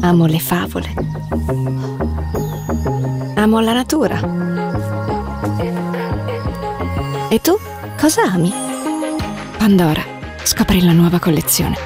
Amo le favole. Amo la natura. E tu cosa ami? Pandora, scopri la nuova collezione.